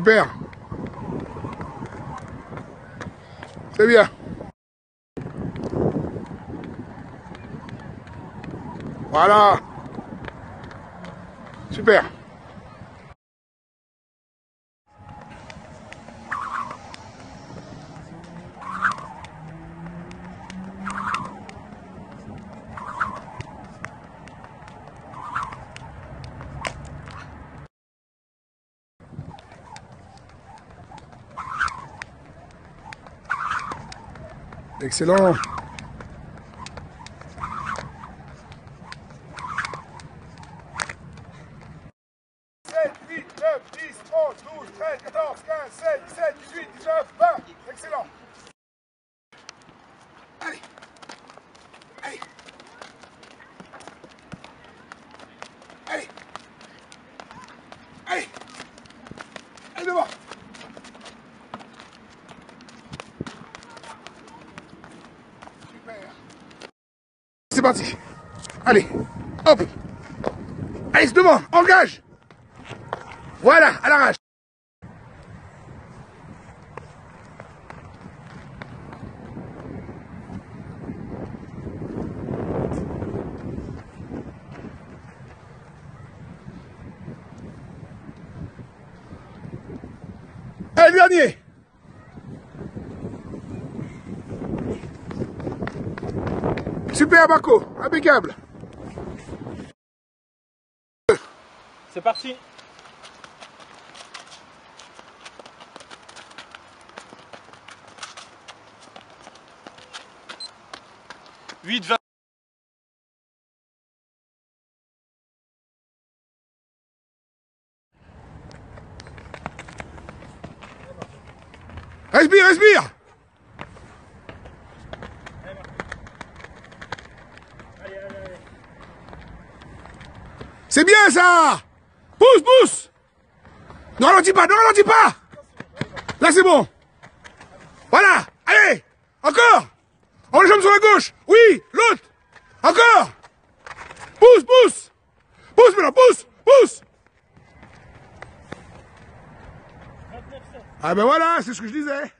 Super. C'est bien. Voilà. Super. Excellent. Allez devant. C'est parti. Allez. Hop. Allez, c'est devant. Engage. Voilà, à l'arrache. Allez, dernier. Super, Marco. Impeccable. C'est parti Huit, vingt. Respire, respire. C'est bien ça. Pousse, pousse. Ne ralentis pas, ne ralentis pas. Là c'est bon. Voilà. Allez. Encore. On les jambes sur la gauche. Oui. L'autre. Encore. Pousse, pousse. Pousse maintenant, pousse Pousse. Ah ben voilà, c'est ce que je disais